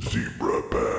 Zebra Bag.